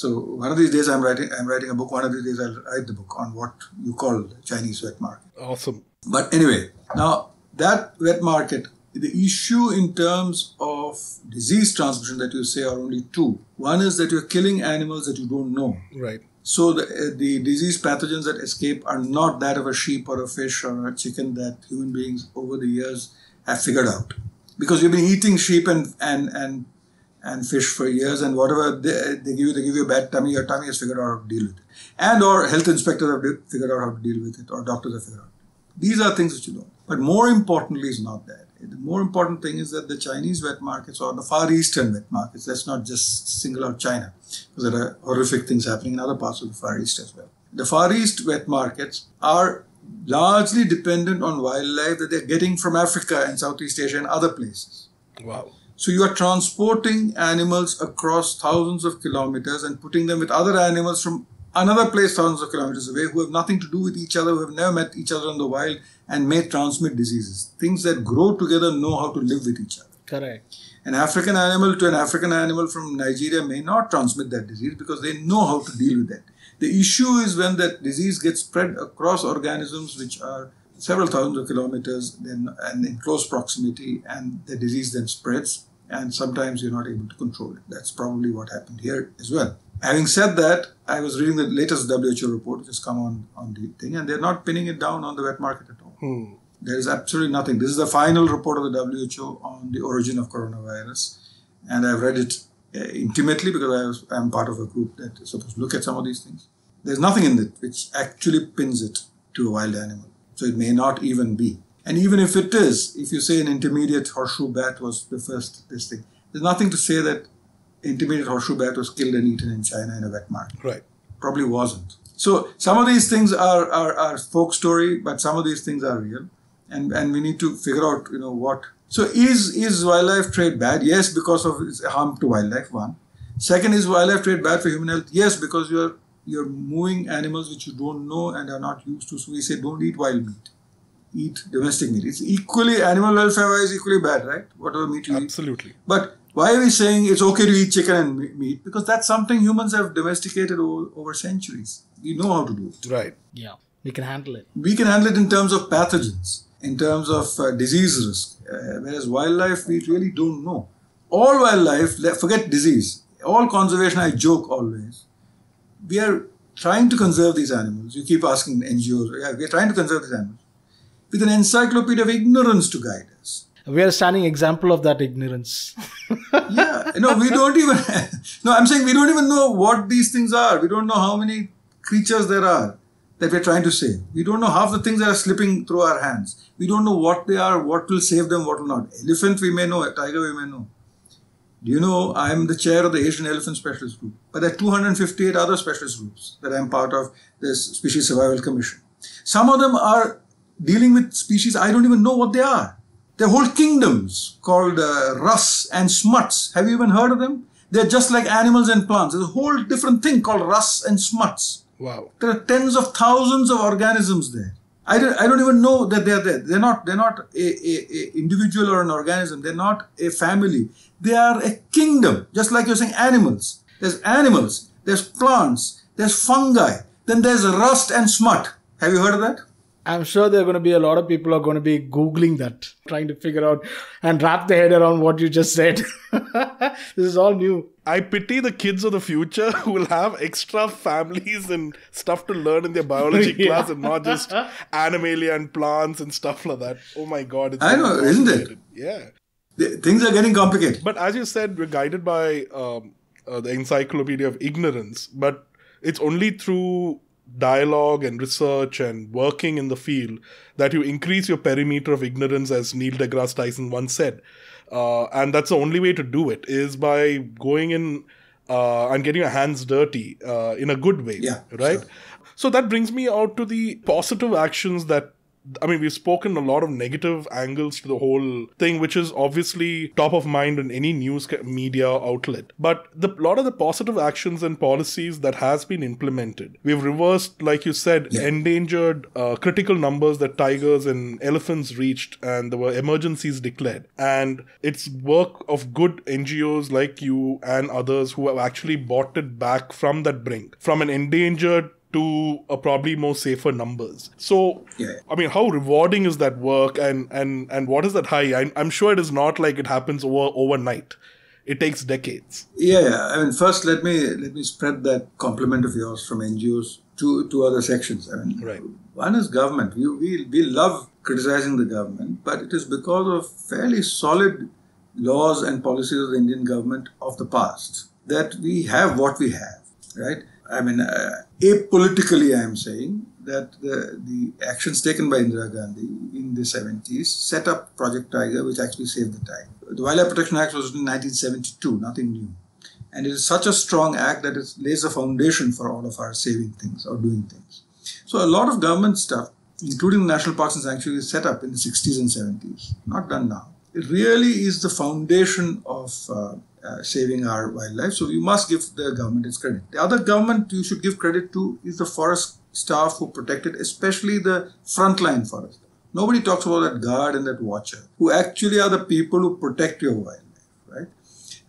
So one of these days, I'm writing. I'm writing a book. One of these days, I'll write the book on what you call Chinese wet market. Awesome. But anyway, now that wet market, the issue in terms of disease transmission that you say are only two. One is that you're killing animals that you don't know. Right. So the, the disease pathogens that escape are not that of a sheep or a fish or a chicken that human beings over the years have figured out. Because you've been eating sheep and, and, and, and fish for years and whatever they, they give you, they give you a bad tummy, your tummy has figured out how to deal with it. And or health inspectors have figured out how to deal with it or doctors have figured out. These are things that you don't. But more importantly is not that. The more important thing is that the Chinese wet markets or the Far Eastern wet markets, let's not just single out China, because there are horrific things happening in other parts of the Far East as well. The Far East wet markets are largely dependent on wildlife that they're getting from Africa and Southeast Asia and other places. Wow. So you are transporting animals across thousands of kilometers and putting them with other animals from another place thousands of kilometers away who have nothing to do with each other, who have never met each other in the wild and may transmit diseases. Things that grow together know how to live with each other. Correct. An African animal to an African animal from Nigeria may not transmit that disease because they know how to deal with that. The issue is when that disease gets spread across organisms which are several thousands of kilometers then and in close proximity and the disease then spreads and sometimes you're not able to control it. That's probably what happened here as well. Having said that, I was reading the latest WHO report, which has come on, on the thing, and they're not pinning it down on the wet market at all. Hmm. There is absolutely nothing. This is the final report of the WHO on the origin of coronavirus, and I've read it uh, intimately because I am part of a group that is supposed to look at some of these things. There's nothing in it which actually pins it to a wild animal, so it may not even be. And even if it is, if you say an intermediate horseshoe bat was the first this thing, there's nothing to say that intermediate horseshoe bat was killed and eaten in China in a wet market. Right. Probably wasn't. So some of these things are, are, are folk story, but some of these things are real. And, and we need to figure out, you know, what. So is, is wildlife trade bad? Yes, because of its harm to wildlife, one. Second, is wildlife trade bad for human health? Yes, because you're, you're moving animals which you don't know and are not used to. So we say don't eat wild meat. Eat domestic meat. It's equally, animal welfare wise, equally bad, right? Whatever meat you Absolutely. eat. But why are we saying it's okay to eat chicken and meat? Because that's something humans have domesticated over, over centuries. We know how to do it. Right. Yeah. We can handle it. We can handle it in terms of pathogens, in terms of uh, disease risk, uh, whereas wildlife we really don't know. All wildlife, forget disease, all conservation, I joke always. We are trying to conserve these animals. You keep asking NGOs, yeah, we are trying to conserve these animals with an encyclopedia of ignorance to guide us we are a standing example of that ignorance. yeah, no, we don't even. no, I'm saying we don't even know what these things are. We don't know how many creatures there are that we're trying to save. We don't know half the things that are slipping through our hands. We don't know what they are, what will save them, what will not. Elephant, we may know. Tiger, we may know. Do you know I'm the chair of the Asian Elephant Specialist Group? But there are 258 other specialist groups that I'm part of this Species Survival Commission. Some of them are dealing with species I don't even know what they are. There are whole kingdoms called uh, rusts and smuts. Have you even heard of them? They're just like animals and plants. There's a whole different thing called rusts and smuts. Wow. There are tens of thousands of organisms there. I don't, I don't even know that they're there. They're not, they're not a, a, a individual or an organism. They're not a family. They are a kingdom, just like you're saying animals. There's animals, there's plants, there's fungi, then there's rust and smut. Have you heard of that? I'm sure there are going to be a lot of people are going to be googling that, trying to figure out and wrap their head around what you just said. this is all new. I pity the kids of the future who will have extra families and stuff to learn in their biology Yeah. class and not just animalia and plants and stuff like that. Oh my god, it's I know, isn't it? Yeah. The- things are getting complicated. But as you said, we're guided by um, uh, the encyclopedia of ignorance, but it's only through dialogue and research and working in the field that you increase your perimeter of ignorance, as Neil deGrasse Tyson once said. Uh, and that's the only way to do it is by going in uh, and getting your hands dirty uh, in a good way, Yeah, right? sure. So that brings me out to the positive actions that I mean, we've spoken a lot of negative angles to the whole thing, which is obviously top of mind in any news media outlet. But the lot of the positive actions and policies that has been implemented, we've reversed, like you said, Yeah. endangered uh, critical numbers that tigers and elephants reached, and there were emergencies declared. And it's work of good NGOs like you and others who have actually bought it back from that brink, from an endangered to a probably more safer numbers. So, Yeah. I mean, how rewarding is that work, and and and what is that high? I'm, I'm sure it is not like it happens over overnight. It takes decades. Yeah, yeah. I mean, first let me let me spread that compliment of yours from NGOs to to other sections. I mean, Right. one is government. We, we we love criticizing the government, but it is because of fairly solid laws and policies of the Indian government of the past that we have what we have. Right. I mean, uh, apolitically, I am saying that the, the actions taken by Indira Gandhi in the 70s set up Project Tiger, which actually saved the tiger. The Wildlife Protection Act was in 1972, nothing new. And it is such a strong act that it lays the foundation for all of our saving things or doing things. So a lot of government stuff, including national parks and sanctuaries, is set up in the 60s and 70s, not done now. It really is the foundation of uh, uh, saving our wildlife. So you must give the government its credit. The other government you should give credit to is the forest staff who protect it, especially the frontline forest. Nobody talks about that guard and that watcher, who actually are the people who protect your wildlife, right?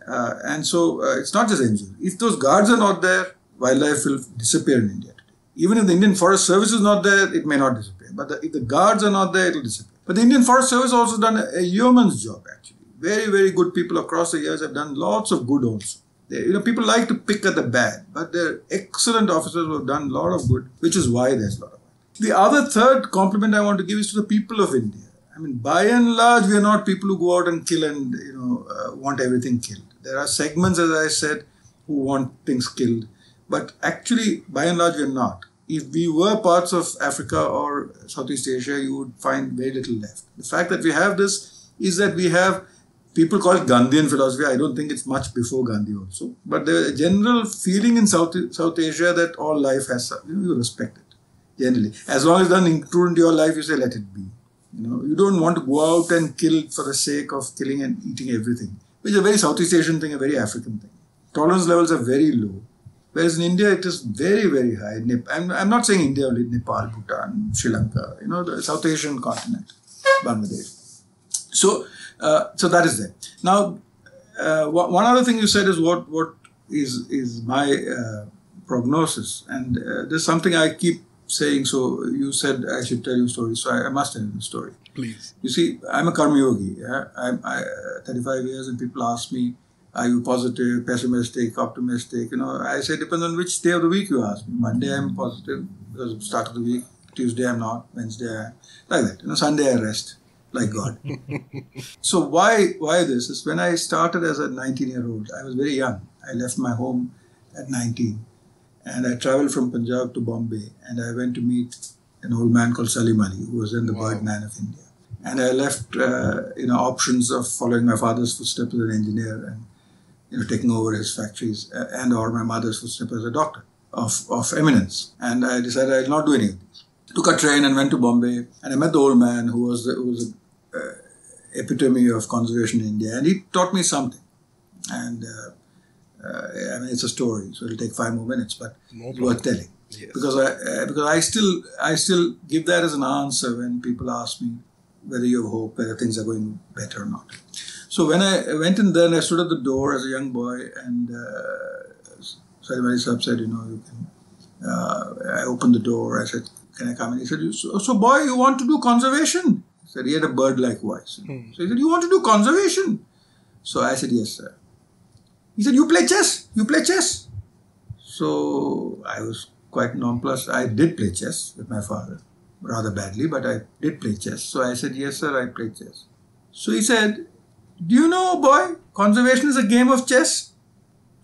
Uh, and so uh, it's not just NGOs. If those guards are not there, wildlife will disappear in India today. Even if the Indian Forest Service is not there, it may not disappear. But the, if the guards are not there, it will disappear. But the Indian Forest Service also done a, a yeoman's job actually. Very, very good people across the years have done lots of good also. They, you know, people like to pick at the bad, but they're excellent officers who have done a lot of good, which is why there's a lot of good. The other third compliment I want to give is to the people of India. I mean, by and large, we are not people who go out and kill and you know uh, want everything killed. There are segments, as I said, who want things killed, but actually, by and large, we are not. If we were parts of Africa or Southeast Asia, you would find very little left. The fact that we have this is that we have people call it Gandhian philosophy. I don't think it's much before Gandhi also, but the general feeling in South South Asia that all life has you, know, you respect it generally. As long as it doesn't include into your life, you say let it be. You know, you don't want to go out and kill for the sake of killing and eating everything, which is a very Southeast Asian thing, a very African thing. Tolerance levels are very low. Whereas in India, it is very, very high. I'm, I'm not saying India only, Nepal, Bhutan, Sri Lanka, you know, the South Asian continent, Bangladesh. So, uh, so that is there. Now, uh, one one other thing you said is what what is is my uh, prognosis, and uh, there's something I keep saying. So you said I should tell you a story, so I, I must tell you the story. Please. You see, I'm a karma yogi. Yeah? I'm I, uh, 35 years, and people ask me, "Are you positive, pessimistic, optimistic?" You know, I say depends on which day of the week you ask me. Monday I'm positive because start of the week. Tuesday I'm not. Wednesday I, like that. You know, Sunday I rest like God. so why why this is when I started as a 19 year old. I was very young. I left my home at 19, and I traveled from Punjab to Bombay, and I went to meet an old man called Salim Ali, who was then the Wow. Birdman of India. And I left, uh, you know, options of following my father's footsteps as an engineer and, you know, taking over his factories, uh, and or my mother's footsteps as a doctor of, of eminence. And I decided I'll not do any of. Took a train and went to Bombay, and I met the old man who was the, who was a, epitome of conservation in India, and he taught me something. And uh, uh, I mean, it's a story, so it'll take five more minutes, but No it's worth telling. Yes. Because I uh, because I still I still give that as an answer when people ask me whether you have hope, whether things are going better or not. So when I went in there and I stood at the door as a young boy, and uh, Salim Ali Sahib said, you know, you can. Uh, I opened the door. I said, "Can I come in?" He said, "So, so boy, you want to do conservation?" He said he had a bird-like voice. Hmm. So he said, "You want to do conservation?" So I said, "Yes, sir." He said, "You play chess? You play chess?" So I was quite nonplussed. I did play chess with my father, rather badly, but I did play chess. So I said, Yes, sir, I play chess. So he said, Do you know, boy, conservation is a game of chess?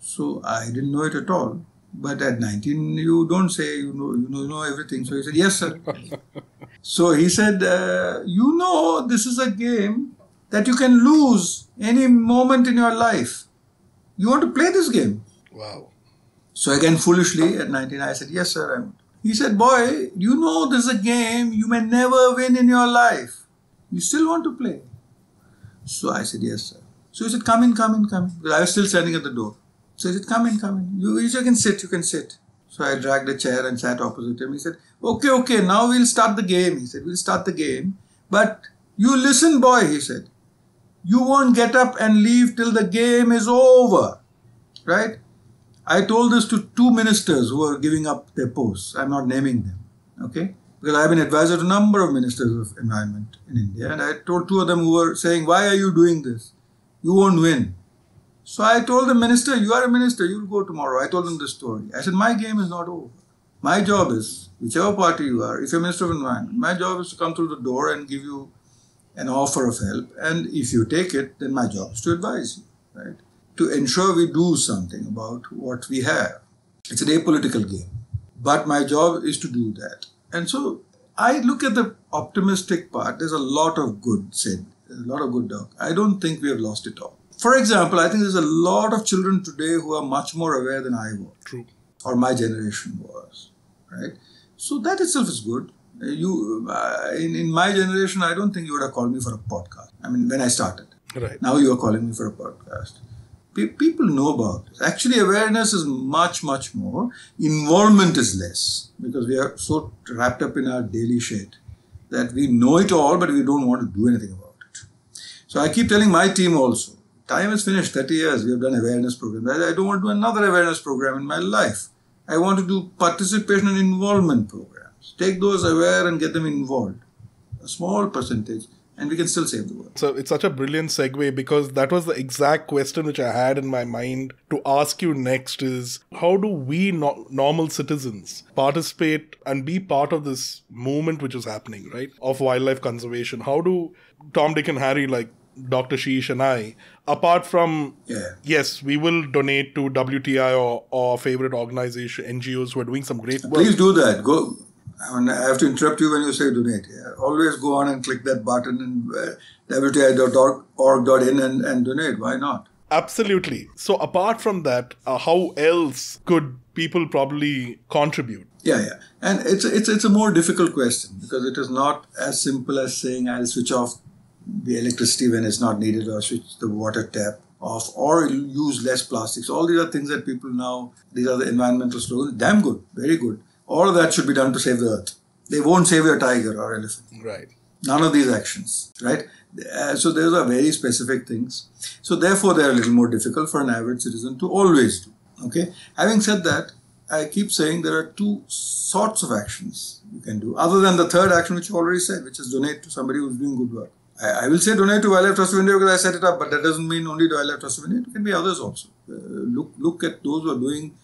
So I didn't know it at all. But at 19, you don't say you know, you know, you know everything. So he said, Yes, sir. so he said, uh, You know, this is a game that you can lose any moment in your life. You want to play this game? Wow. So again, foolishly at 19, I said, Yes, sir, I want. He said, Boy, you know this is a game you may never win in your life. You still want to play? So I said, Yes, sir. So he said, Come in, come in, come in. Because I was still standing at the door. So he said, Come in, come in. You, you can sit, you can sit. So I dragged a chair and sat opposite him. He said, Okay, okay, now we'll start the game. He said, We'll start the game. But you listen, boy, he said. You won't get up and leave till the game is over. Right? I told this to two ministers who were giving up their posts. I'm not naming them, okay? Because I've been advisor to a number of ministers of environment in India, and I told two of them who were saying, Why are you doing this? You won't win. So I told the minister, You are a minister, you'll go tomorrow. I told them the story. I said, My game is not over. My job is, whichever party you are, if you're Minister of Environment, my job is to come through the door and give you an offer of help. And if you take it, then my job is to advise you, right? To ensure we do something about what we have. It's an apolitical game. But my job is to do that. And so I look at the optimistic part. There's a lot of good said, a lot of good talk. I don't think we have lost it all. For example, I think there's a lot of children today who are much more aware than I was True. Or my generation was, right? So that itself is good. Uh, You, uh, in, in my generation, I don't think you would have called me for a podcast. I mean, when I started. Right. Now you are calling me for a podcast. Pe- people know about this. Actually, awareness is much, much more. Involvement is less because we are so wrapped up in our daily shit that we know it all, but we don't want to do anything about it. So I keep telling my team also, time is finished, 30 years, we have done awareness programs. I I don't want to do another awareness program in my life. I want to do participation and involvement programs. Take those aware and get them involved. A small percentage, and we can still save the world. So it's such a brilliant segue because that was the exact question which I had in my mind to ask you next is how do we no- normal citizens participate and be part of this movement which is happening, right? Of wildlife conservation. How do Tom, Dick and Harry like Dr. Sheesh and I, apart from Yeah. yes, we will donate to WTI or, or favorite organization, NGOs who are doing some great work. Please do that. Go. I, mean, I have to interrupt you when you say donate. Always go on and click that button and uh, wti.org.in and, and donate. Why not? Absolutely. So apart from that, uh, how else could people probably contribute? Yeah, yeah. And it's it's it's a more difficult question because it is not as simple as saying I'll switch off the electricity when it's not needed or switch the water tap off or use less plastics. All these are things that people now these are the environmental slogans. Damn good, very good. All of that should be done to save the earth. They won't save your tiger or elephant. Right. None of these actions, right? Uh, so those are very specific things. So therefore, they are a little more difficult for an average citizen to always do. Okay. Having said that, I keep saying there are two sorts of actions you can do, other than the third action which you already said, which is donate to somebody who's doing good work. I, I will say donate to Wildlife Trust of India because I set it up, but that doesn't mean only to Wildlife Trust of India. It can be others also. Uh, look, look at those who are doing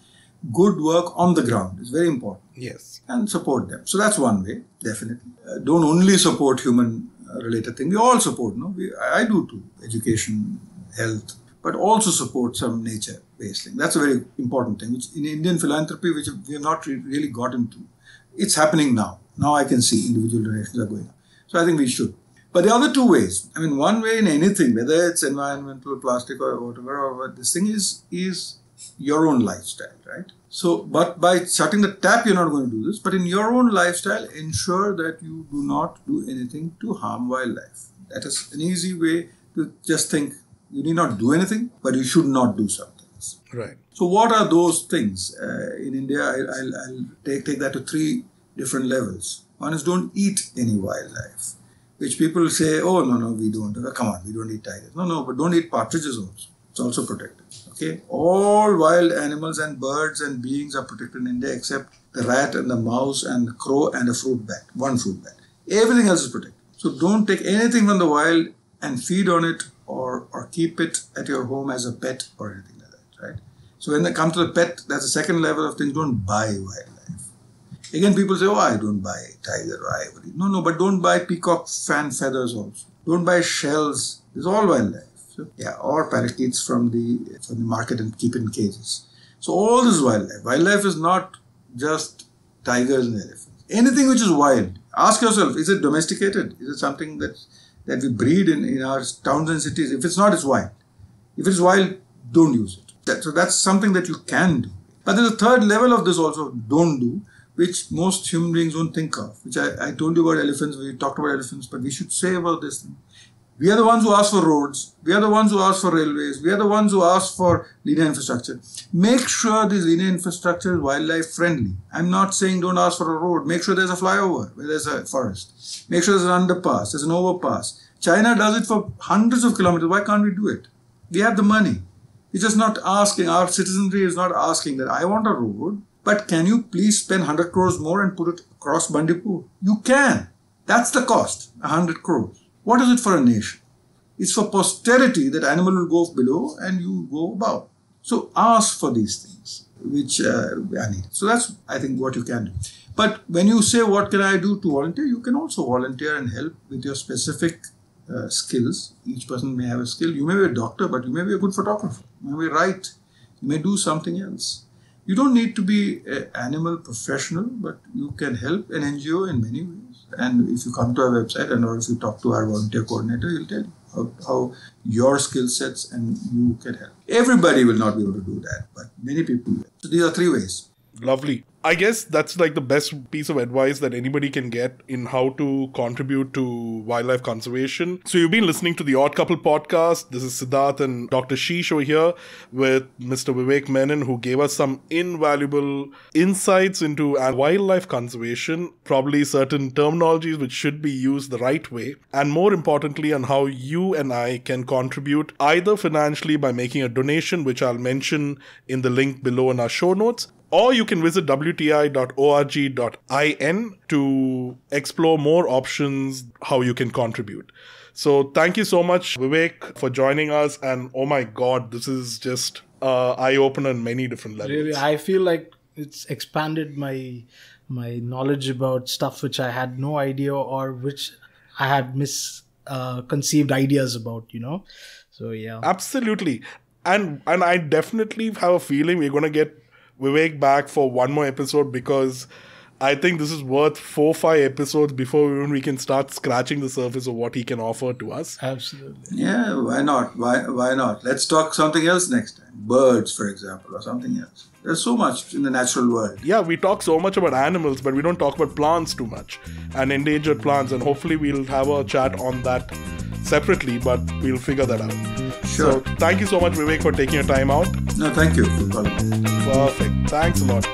good work on the ground. It's very important Yes. and support them. So that's one way, definitely. Uh, don't only support human uh, related thing. We all support, no? We, I I do too. Education, health, but also support some nature based thing. That's a very important thing, which in Indian philanthropy, which we have not re- really got into. It's happening now. Now I can see individual donations are going up. So I think we should. But the other two ways, I mean, one way in anything, whether it's environmental, plastic, or whatever, or what this thing is, is your own lifestyle, right? So, but by shutting the tap, you're not going to do this. But in your own lifestyle, ensure that you do not do anything to harm wildlife. That is an easy way to just think you need not do anything, but you should not do some things. Right. So, what are those things? Uh, in India, I, will I'll take, take that to three different levels. One is don't eat any wildlife, which people say, oh, no, no, we don't. Uh, come on, we don't eat tigers. No, no, but don't eat partridges also. It's also protected. Okay, all wild animals and birds and beings are protected in India except the rat and the mouse and the crow and a fruit bat, one fruit bat. Everything else is protected. So don't take anything from the wild and feed on it or, or keep it at your home as a pet or anything like that, right? So when they come to the pet, that's the second level of things. Don't buy wildlife. Again, people say, "Oh, I don't buy tiger or ivory." No, no, but don't buy peacock fan feathers also. Don't buy shells. It's all wildlife. So, yeah, or parakeets from the from the market and keep in cages. So all this wildlife. Wildlife is not just tigers and elephants. Anything which is wild. Ask yourself: Is it domesticated? Is it something that that we breed in, in our towns and cities? If it's not, it's wild. If it's wild, don't use it. That, so that's something that you can do. But there's a third level of this also. Don't do which most human beings don't think of, which I, I told you about elephants, we talked about elephants, but we should say about this thing. We are the ones who ask for roads. We are the ones who ask for railways. We are the ones who ask for linear infrastructure. Make sure this linear infrastructure is wildlife friendly. I'm not saying don't ask for a road. Make sure there's a flyover where there's a forest. Make sure there's an underpass, there's an overpass. China does it for hundreds of kilometers. Why can't we do it? We have the money. We're just not asking, our citizenry is not asking that I want a road, but can you please spend 100 crores more and put it across Bandipur? You can. That's the cost, 100 crores. What is it for a nation? It's for posterity that animal will go below and you go above. So ask for these things, which uh, I need. So that's, I think, what you can do. But when you say, what can I do to volunteer? You can also volunteer and help with your specific uh, skills. Each person may have a skill. You may be a doctor, but you may be a good photographer. You may write. You may do something else. You don't need to be an animal professional, but you can help an NGO in many ways. And if you come to our website and or if you talk to our volunteer coordinator, he'll tell you how, how your skill sets and you can help. Everybody will not be able to do that, but many people will. So these are three ways. Lovely. I guess that's like the best piece of advice that anybody can get in how to contribute to wildlife conservation. So you've been listening to the Odd Couple podcast. This is Siddharth and Dr. Sheesh over here with Mr. Vivek Menon, who gave us some invaluable insights into wildlife conservation, probably certain terminologies which should be used the right way, and more importantly, on how you and I can contribute either financially by making a donation, which I'll mention in the link below in our show notes, or you can visit wti.org.in to explore more options how you can contribute. So thank you so much, Vivek, for joining us. And oh my God, this is just uh, eye opener on many different levels. Really, I feel like it's expanded my my knowledge about stuff which I had no idea or which I had misconceived uh, ideas about. You know, so yeah, absolutely. And and I definitely have a feeling we're gonna get Vivek back for one more episode because I think this is worth four five episodes before even we can start scratching the surface of what he can offer to us. Absolutely. Yeah, why not? Why why not? Let's talk something else next time. Birds, for example, or something else. There's so much in the natural world. Yeah, we talk so much about animals, but we don't talk about plants too much and endangered plants. And hopefully, we'll have a chat on that separately, but we'll figure that out. Sure. So thank you so much, Vivek, for taking your time out. No, thank you for calling. Perfect. Thanks a lot.